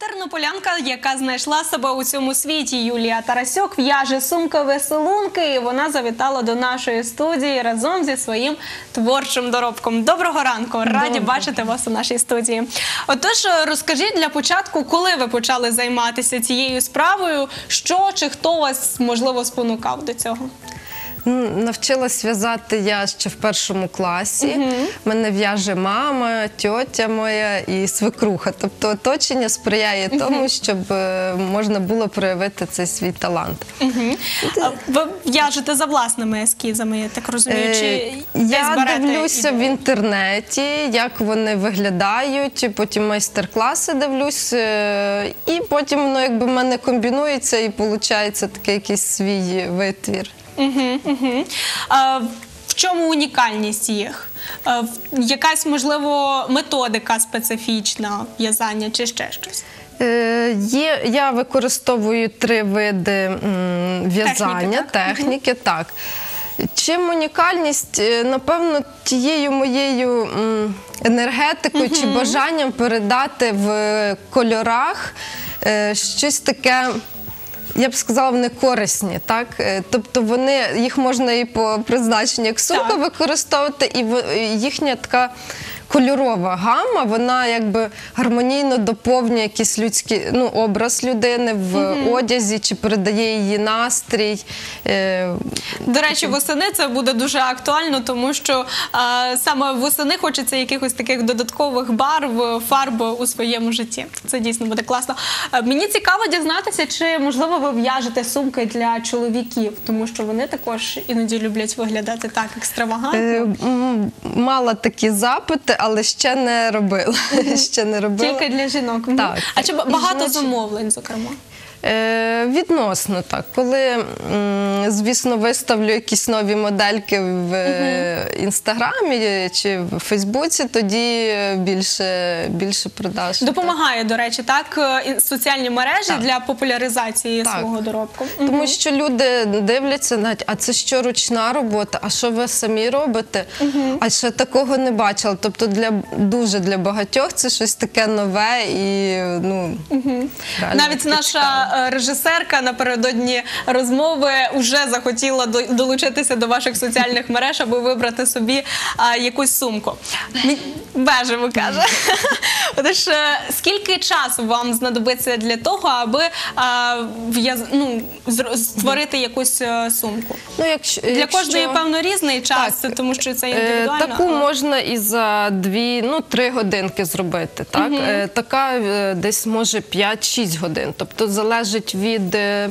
Тернополянка, яка знайшла себе у цьому світі, Юлія Тарасюк в'яже сумки веселунки. І вона завітала до нашої студії разом зі своїм творчим доробком. Доброго ранку! Раді Доброго. бачити вас у нашій студії. Отож, розкажіть для початку, коли ви почали займатися цією справою, що чи хто вас можливо спонукав до цього? Ну, Навчилась в'язати я ще в першому класі. Мене в'яже мама, тьотя моя і свекруха. Тобто оточення сприяє тому, щоб е, можна було проявити цей свій талант. А Ви в'яжете за власними ескізами, я так розумію. Чи Е, Я дивлюся в інтернеті, як вони виглядають, потім майстер-класи дивлюсь, е, і потім воно якби в мене комбінується і виходить такий якийсь свій витвір. Угу, угу. А, в чому унікальність їх? А, якась, можливо, методика специфічна в'язання чи ще щось? Е, Є, я використовую три види в'язання, Техніки, так? техніки, так. Чим унікальність, Е, напевно, тією моєю енергетикою чи бажанням передати в кольорах е, щось таке. Я б сказала, вони корисні, так? Е, Тобто вони, їх можна і по призначенню як сумка Так. використовувати, і їхня така кольорова гама, вона якби гармонійно доповнює якийсь людський ну, образ людини в одязі чи передає її настрій. Е, До речі, восени це буде дуже актуально, тому що а, саме восени хочеться якихось таких додаткових барв, фарб у своєму житті. Це дійсно буде класно. А, мені цікаво дізнатися, чи можливо ви в'яжете сумки для чоловіків, тому що вони також іноді люблять виглядати так екстравагантно. е, м, мала такі запити, але ще не робила. ще не робила. Тільки для жінок. Так. А чи ба- багато жіночі. замовлень, зокрема? Е, відносно так. Коли, звісно, виставлю якісь нові модельки в е, інстаграмі чи в Фейсбуці, тоді більше, більше продаж. Допомагає, до речі, так е, соціальні мережі Так. для популяризації Так. свого доробку. Тому що люди дивляться, навіть, а це що ручна робота, а що ви самі робите? А ще такого не бачила. Тобто для дуже для багатьох це щось таке нове і ну реально Навіть наша режисерка напередодні розмови вже захотіла долучитися до ваших соціальних мереж, аби вибрати собі якусь сумку. Бежево каже. Отож, е, скільки часу вам знадобиться для того, аби ну, створити якусь е, сумку? Ну, якщо, Для якщо- кожної, певно, різний час, Так. тому що це Е, індивідуально. Таку але- можна і за дві, ну три годинки зробити. Так? Е, Така е, десь може 5-6 годин. Тобто залежить від е,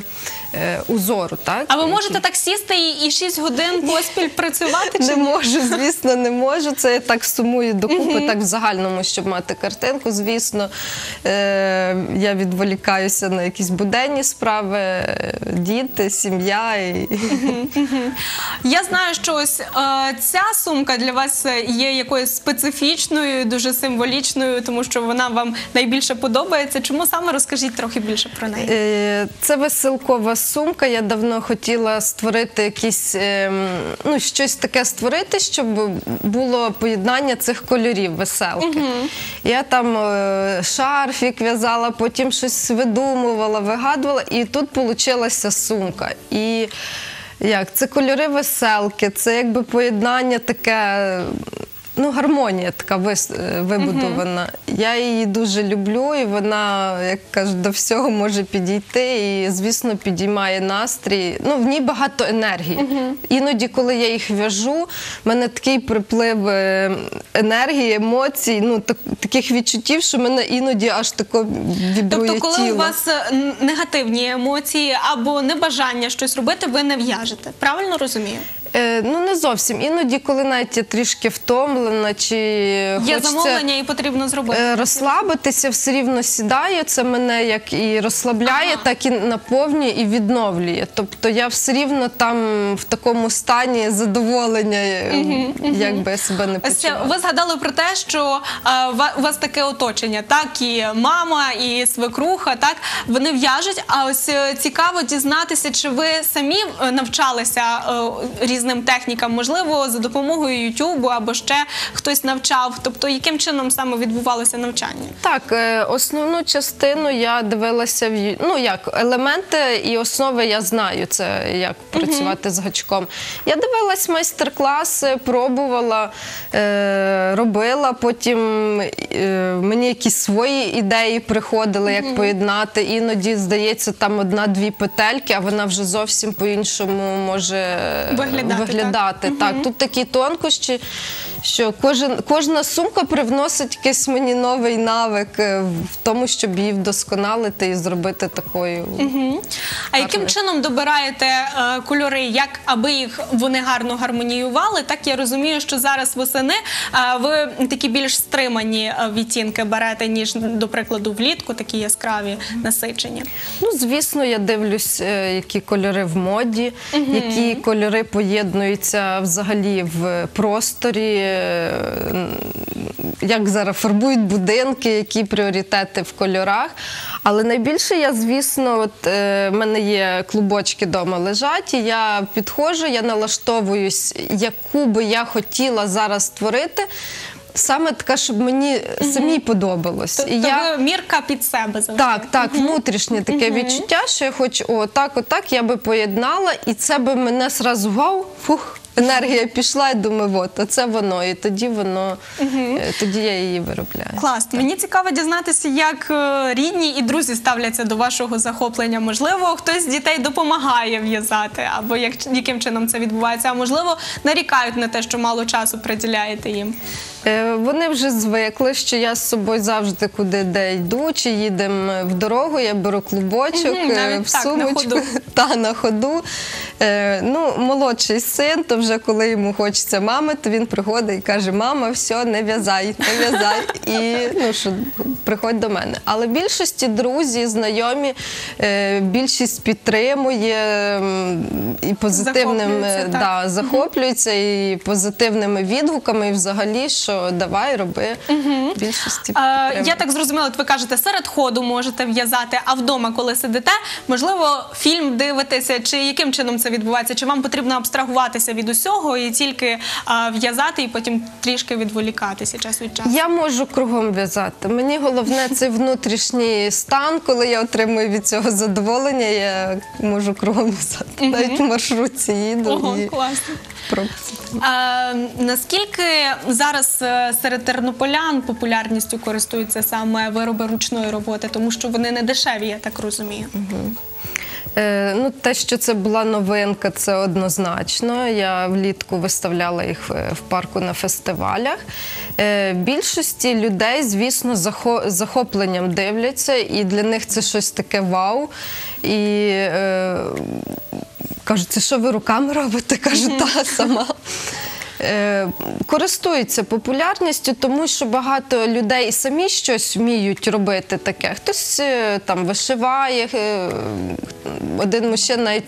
е, узору. Так? А ви можете так сісти і, і 6 годин поспіль працювати? Чи Не ні? можу, звісно, не можу. Це я так сумую докупи, так в загальному, щоб мати картинку. Звісно, е, я відволікаюся на якісь буденні справи, діти, сім'я. І... Я знаю, що ось е, ця сумка для вас є якоюсь специфічною, дуже символічною, тому що вона вам найбільше подобається. Чому саме розкажіть трохи більше про неї? Е, Це веселкова сумка. Я давно хотіла створити якісь, ем, ну, щось таке створити, щоб було поєднання цих кольорів веселки. Я там е, шарфік в'язала, потім щось видумувала, вигадувала, і тут вийшла сумка. І як це кольори веселки, це якби поєднання таке. Ну, гармонія така е, вибудована. Я її дуже люблю, і вона, як кажуть, до всього може підійти. І, звісно, підіймає настрій. Ну, в ній багато енергії. Іноді, коли я їх в'яжу, в мене такий приплив е, енергії, емоцій, ну так, таких відчуттів, що мене іноді аж тако вібрує Тобто, коли тіло. у вас е, негативні емоції або небажання щось робити, ви не в'яжете. Правильно розумію? Е, ну не зовсім. Іноді, коли навіть я трішки втомлена, чи Є замовлення і потрібно зробити. Е, Розслабитися все рівно сідаю. Це мене як і розслабляє, Ага. так і наповнює і відновлює. Тобто я все рівно там в такому стані задоволення, е, як би я себе не почувала. ви згадали про те, що е, у вас таке оточення, так і мама, і свекруха, так вони в'яжуть. А ось е, цікаво дізнатися, чи ви самі е, навчалися е, різ- різним технікам, можливо, за допомогою Ютубу або ще хтось навчав. Тобто, яким чином саме відбувалося навчання? Так, е, основну частину я дивилася в ну як елементи і основи я знаю. Це як працювати з гачком. Я дивилась майстер-класи, пробувала, е, робила. Потім е, мені якісь свої ідеї приходили, як поєднати. Іноді здається, там одна-дві петельки, а вона вже зовсім по-іншому може Виглядати, виглядати. Так, тут такі тонкощі, що кожен, кожна сумка привносить якийсь мені новий навик е, в тому, щоб її вдосконалити і зробити такою. А яким чином добираєте е, кольори, як аби їх вони гарно гармоніювали? Так я розумію, що зараз восени е, ви такі більш стримані е, відтінки берете, ніж, до прикладу, влітку, такі яскраві насичені. Ну, звісно, я дивлюсь, е, які кольори в моді, які кольори поєднуються взагалі в просторі, як зараз фарбують будинки, які пріоритети в кольорах. Але найбільше я, звісно, от е, в мене є клубочки вдома лежать, і я підходжу, я налаштовуюсь, яку би я хотіла зараз створити. Саме така, щоб мені самій подобалось. Тобто я... мірка під себе завжди. Так, так, внутрішнє таке відчуття, що я хочу о, так, отак, я би поєднала, і це би мене сразу вау, фух, енергія пішла, і думаю, от, оце воно. І тоді воно, е, тоді я її виробляю. Класно. Мені цікаво дізнатися, як е, рідні і друзі ставляться до вашого захоплення. Можливо, хтось з дітей допомагає в'язати, або як, яким чином це відбувається, а можливо, нарікають на те, що мало часу приділяєте їм. Е, Вони вже звикли, що я з собою завжди куди де йду, чи їдемо в дорогу, я беру клубочок в так, на сумочку ходу. та на ходу. Е, Ну, молодший син, то вже коли йому хочеться мами, то він приходить і каже: Мама, все, не в'язай, не в'язай. І ну що приходь до мене. Але більшості друзі, знайомі, е, більшість підтримує і позитивним е, да, захоплюються і позитивними відгуками, і взагалі, що давай, роби. Більшості Е, я так зрозуміла, от ви кажете, серед ходу можете в'язати, а вдома, коли сидите, можливо, фільм дивитеся, чи яким чином це відбувається? Чи вам потрібно абстрагуватися від усього і тільки в'язати, і потім трішки відволікатися час від часу? Я можу кругом в'язати. Мені головне це внутрішній стан, коли я отримую від цього задоволення, я можу кругом в'язати. Навіть в маршрутці їду Ого, і класно. Е, наскільки зараз е, серед тернополян популярністю користуються саме вироби ручної роботи, тому що вони не дешеві, я так розумію. Е, ну, те, що це була новинка, це однозначно. Я влітку виставляла їх в в парку на фестивалях. Е, більшості людей, звісно, захо- захопленням дивляться, і для них це щось таке вау. І е, кажуть, це що ви руками робите? Кажу, та сама. Е, Користуються популярністю, тому що багато людей і самі щось вміють робити таке. Хтось е, там вишиває, е, один мужчина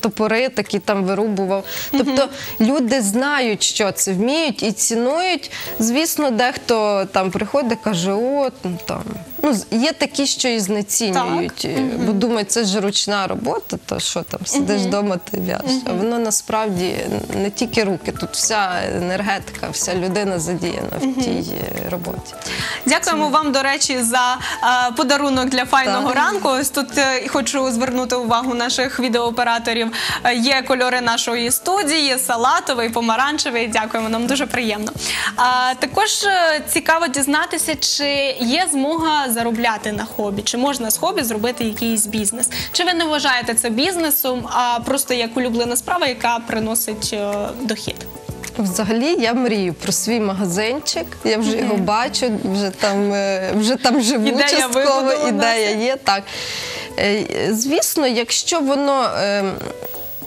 топори такі там вирубував. Тобто люди знають, що це вміють і цінують. Звісно, дехто там приходить каже, о, ну, там. Ну, є такі, що і знецінюють, Так. е, бо думають, це ж ручна робота, то що там, сидиш вдома, ти в'яжеш. А воно насправді не тільки руки, тут вся енергетика, вся людина задіяна в тій е, роботі. Дякуємо вам, до речі, за е, подарунок для файного Так. ранку. Ось тут хочу звернути увагу наших відеооператорів. Є кольори нашої студії: салатовий, помаранчевий. Дякуємо, нам дуже приємно. А також цікаво дізнатися, чи є змога заробляти на хобі, чи можна з хобі зробити якийсь бізнес. Чи ви не вважаєте це бізнесом, а просто як улюблена справа, яка приносить е, дохід? Взагалі я мрію про свій магазинчик. Я вже його бачу, вже там, е, вже там живу Ідея частково, ідея є. Так. Е, Звісно, якщо воно.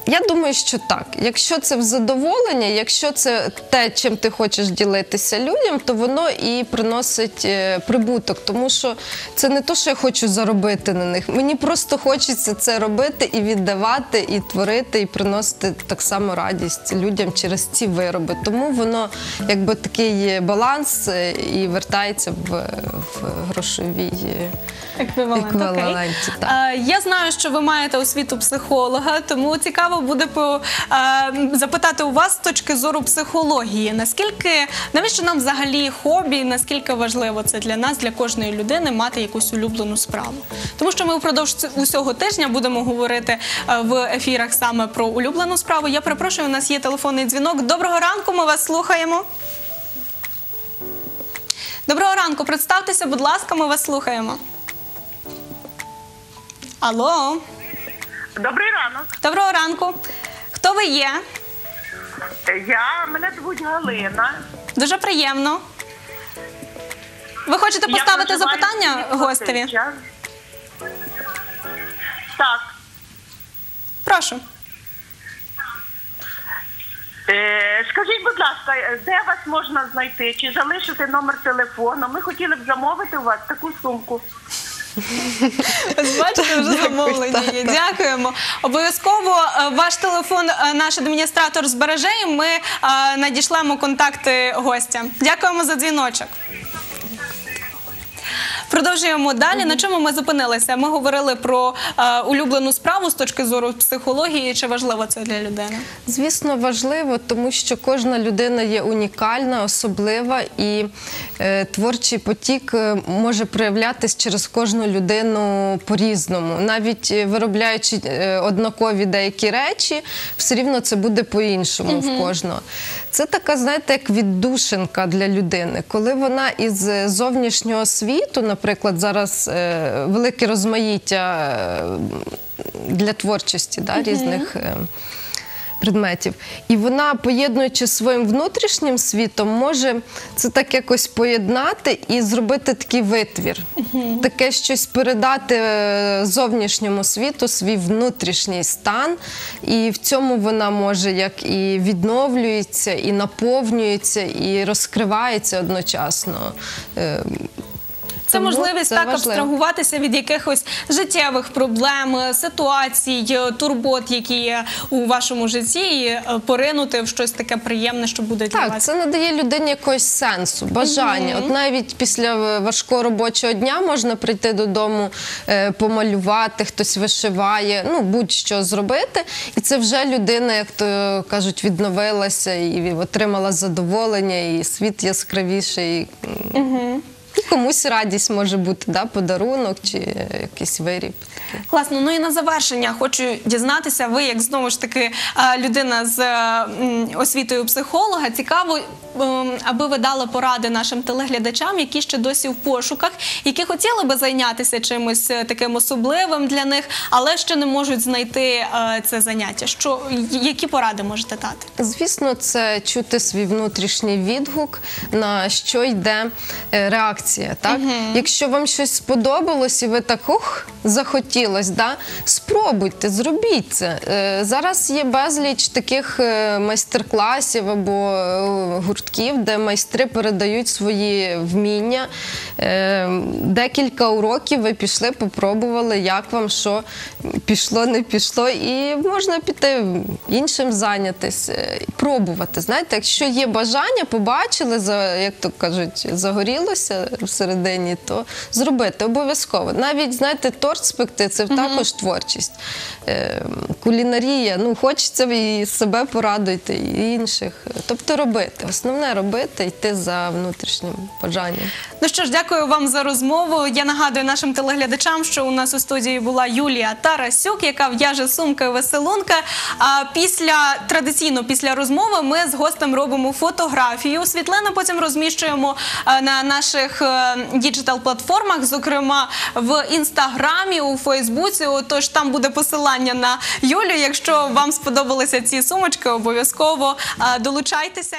Я думаю, що так. Якщо це в задоволення, якщо це те, чим ти хочеш ділитися людям, то воно і приносить е, прибуток. Тому що це не то, що я хочу заробити на них. Мені просто хочеться це робити і віддавати, і творити, і приносити так само радість людям через ці вироби. Тому воно якби такий баланс е, і вертається в, в грошовій. е, Еквівалент. Окей. так. Я знаю, що ви маєте освіту психолога, тому цікаво цікаво буде по, е, запитати у вас з точки зору психології. Наскільки навіщо нам взагалі хобі? Наскільки важливо це для нас, для кожної людини, мати якусь улюблену справу? Тому що ми впродовж усього тижня будемо говорити е, в ефірах саме про улюблену справу. Я перепрошую, у нас є телефонний дзвінок. Доброго ранку, ми вас слухаємо. Доброго ранку, представтеся, будь ласка, ми вас слухаємо. Алло, Добрий ранок. доброго ранку. Хто ви є? Я мене звуть Галина. Дуже приємно. Ви хочете Я поставити проживаю в запитання місті гостеві? Так. Прошу. Е, скажіть, будь ласка, де вас можна знайти? Чи залишити номер телефону? Ми хотіли б замовити у вас таку сумку. Ось Бачите, вже замовлення є. Дякуємо. Обов'язково е, ваш телефон е, наш адміністратор збереже, і ми е, надішлемо контакти гостя. Дякуємо за дзвіночок. Продовжуємо далі. На чому ми зупинилися? Ми говорили про е, улюблену справу з точки зору психології. Чи важливо це для людини? Звісно, важливо, тому що кожна людина є унікальна, особлива, і е, творчий потік е, може проявлятись через кожну людину по-різному. Навіть виробляючи е, однакові деякі речі, все рівно це буде по-іншому в кожного. Це така, знаєте, як віддушинка для людини, коли вона із зовнішнього світу, наприклад, зараз е, велике розмаїття е, для творчості да, різних. е, предметів. І вона, поєднуючи своїм внутрішнім світом, може це так якось поєднати і зробити такий витвір. Таке щось передати зовнішньому світу, свій внутрішній стан. І в цьому вона може як і відновлюється, і наповнюється, і розкривається одночасно. Е, Це Тому можливість це так важливо. абстрагуватися від якихось життєвих проблем, е, ситуацій, е, турбот, які є у вашому житті, і е, поринути в щось таке приємне, що буде для Так, вас. це надає людині якогось сенсу, бажання. От навіть після важкого робочого дня можна прийти додому, е, помалювати, хтось вишиває, ну будь-що зробити. І це вже людина, як то кажуть, відновилася і отримала задоволення, і світ яскравіший. І комусь радість може бути, да, подарунок чи якийсь виріб. Класно. Ну і на завершення хочу дізнатися. Ви, як знову ж таки людина з освітою психолога, цікаво, аби ви дали поради нашим телеглядачам, які ще досі в пошуках, які хотіли би зайнятися чимось е, таким особливим для них, але ще не можуть знайти е, це заняття. Що які поради можете дати? Звісно, це чути свій внутрішній відгук, на що йде е, реакція. Так? Якщо вам щось сподобалось і ви так ух, захотілось, да? спробуйте, зробіть це. Е, Зараз є безліч таких е, майстер-класів або е, гуртків, де майстри передають свої вміння. Декілька уроків ви пішли, попробували, як вам що пішло, не пішло, і можна піти іншим зайнятися, пробувати. Знаєте, якщо є бажання, побачили, як то кажуть, загорілося всередині, то зробити обов'язково. Навіть знаєте, торт спекти це також творчість. Е, кулінарія, ну хочеться і себе порадуйте, і інших. Тобто робити. Основне робити, йти за внутрішнім бажанням. Ну що ж, дякую вам за розмову. Я нагадую нашим телеглядачам, що у нас у студії була Юлія Тарасюк, яка в'яже сумки веселунка. А після традиційно після розмови ми з гостем робимо фотографію. Світлину потім розміщуємо е, на наших digital платформах, зокрема в інстаграмі, у Фейсбуці. Тож там буде посилання на Юлю. Якщо вам сподобалися ці сумочки, обов'язково е, долучайтеся.